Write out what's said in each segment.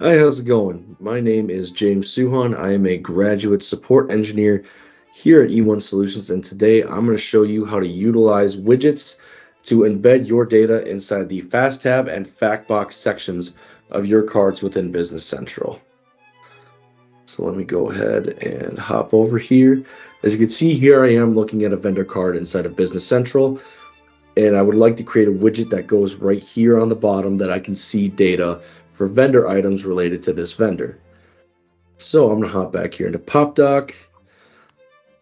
Hi, how's it going? My name is James Suhon. I am a graduate support engineer here at eOne Solutions, and today I'm going to show you how to utilize widgets to embed your data inside the FastTab and FactBox sections of your cards within Business Central. So let me go ahead and hop over here. As you can see here, I am looking at a vendor card inside of Business Central, and I would like to create a widget that goes right here on the bottom that I can see data for vendor items related to this vendor. So I'm to hop back here into Popdock,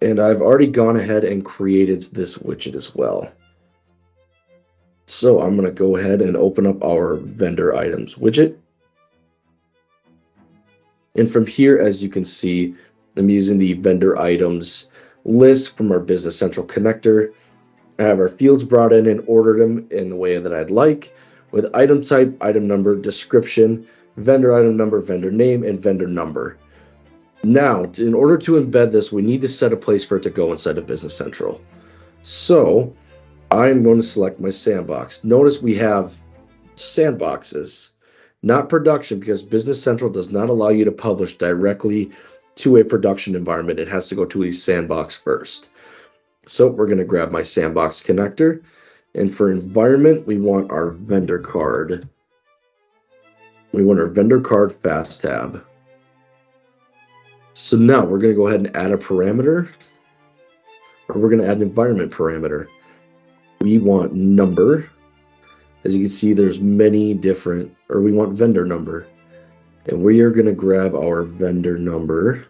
and I've already gone ahead and created this widget as well. So I'm to go ahead and open up our vendor items widget. And from here, as you can see, I'm using the vendor items list from our Business Central connector. I have our fields brought in and ordered them in the way that I'd like with item type, item number, description, vendor item number, vendor name, and vendor number. Now, in order to embed this, we need to set a place for it to go inside of Business Central. So I'm going to select my sandbox. Notice we have sandboxes, not production, because Business Central does not allow you to publish directly to a production environment. It has to go to a sandbox first. So we're going to grab my sandbox connector. And for environment, we want our vendor card. We want our vendor card fast tab. So now we're going to go ahead and add a parameter. Or we're going to add an environment parameter we want number. As you can see, there's many different, or we want vendor number. And we are going to grab our vendor number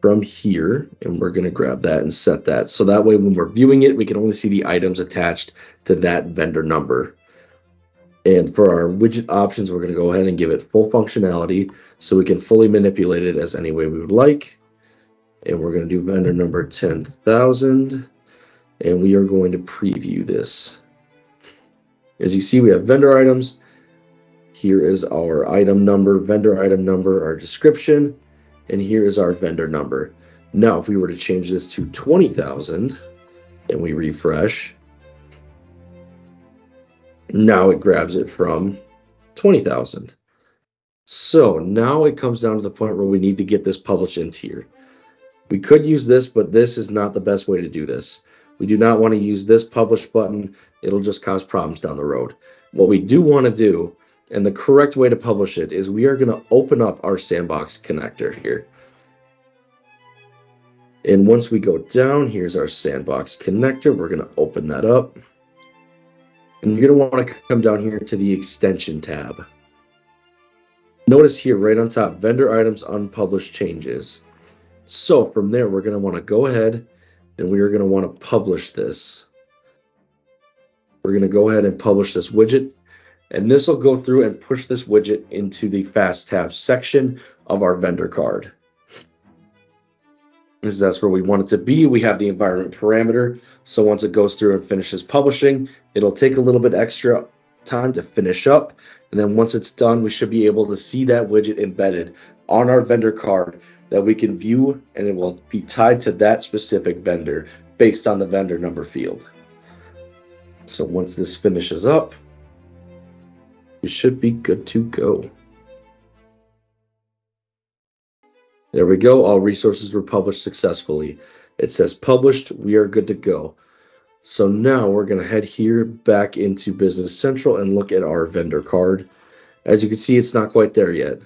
from here, and we're going to grab that and set that. So that way, when we're viewing it, we can only see the items attached to that vendor number. And for our widget options, we're going to go ahead and give it full functionality so we can fully manipulate it as any way we would like. And we're going to do vendor number 10,000 and we are going to preview this. As you see, we have vendor items. Here is our item number, vendor item number, our description, and here is our vendor number. Now, if we were to change this to 20,000 and we refresh, now it grabs it from 20,000. So now it comes down to the point where we need to get this published into here. We could use this, but this is not the best way to do this. We do not want to use this publish button. It'll just cause problems down the road. What we do want to do, and the correct way to publish it, is we are going to open up our sandbox connector here. And once we go down, here's our sandbox connector. We're going to open that up. And you're going to want to come down here to the extension tab. Notice here right on top, vendor items unpublished changes. So from there, we're going to want to go ahead and we are going to want to publish this. We're going to go ahead and publish this widget, and this will go through and push this widget into the Fast Tab section of our vendor card. Because that's where we want it to be. We have the environment parameter. So once it goes through and finishes publishing, it'll take a little bit extra time to finish up. And then once it's done, we should be able to see that widget embedded on our vendor card that we can view and it will be tied to that specific vendor based on the vendor number field. So once this finishes up, we should be good to go. There we go. All resources were published successfully. It says published. We are good to go. So now we're going to head here back into Business Central and look at our vendor card. As you can see, it's not quite there yet.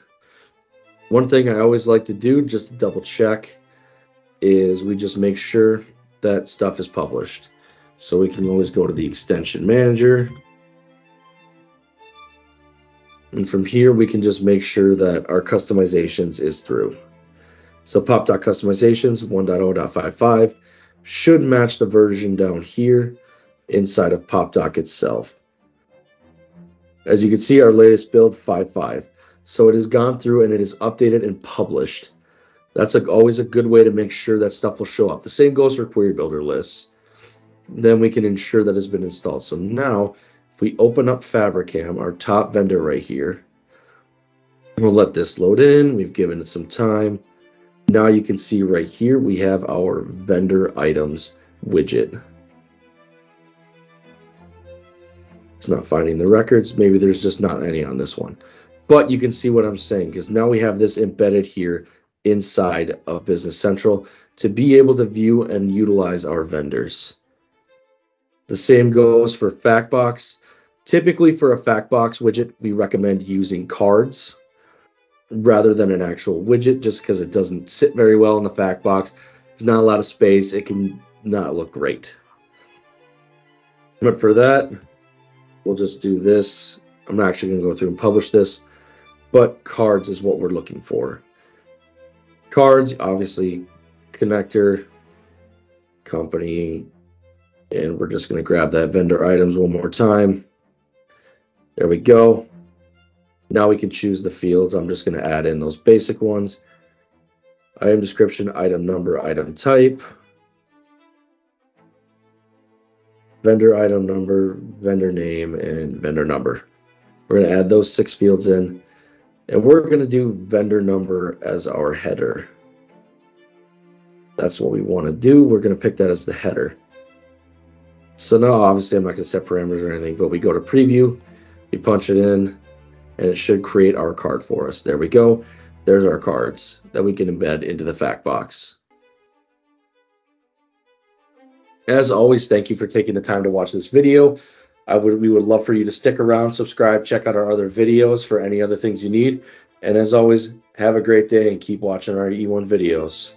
One thing I always like to do, just to double check, is we just make sure that stuff is published. So we can always go to the extension manager. And from here, we can just make sure that our customizations is through. So pop.customizations 1.0.55 should match the version down here inside of Popdock itself. As you can see, our latest build 5.5. So it has gone through and it is updated and published. That's a, always a good way to make sure that stuff will show up. The same goes for query builder lists. Then we can ensure that it's been installed. So now we open up Fabrikam, our top vendor right here, we'll let this load in. We've given it some time. Now you can see right here, we have our vendor items widget. It's not finding the records. Maybe there's just not any on this one. But you can see what I'm saying because now we have this embedded here inside of Business Central to be able to view and utilize our vendors. The same goes for Factbox. Typically for a fact box widget, we recommend using cards rather than an actual widget just because it doesn't sit very well in the fact box. There's not a lot of space. It can not look great. But for that, we'll just do this. I'm not actually going to go through and publish this, but cards is what we're looking for. Cards, obviously, connector, company, and we're just going to grab that vendor items one more time. There we go. Now we can choose the fields. I'm just going to add in those basic ones. Item description, item number, item type. Vendor item number, vendor name, and vendor number. We're going to add those six fields in. And we're going to do vendor number as our header. That's what we want to do. We're going to pick that as the header. So now obviously I'm not going to set parameters or anything, but we go to preview, we punch it in, and it should create our card for us. There we go. There's our cards that we can embed into the fact box. As always, thank you for taking the time to watch this video. I would we would love for you to stick around, subscribe, check out our other videos for any other things you need. And as always, have a great day and keep watching our eOne videos.